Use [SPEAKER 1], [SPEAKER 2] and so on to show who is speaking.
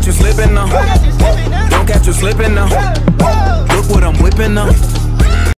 [SPEAKER 1] catch you slipping now. Don't catch you slipping now. Look what I'm whipping up.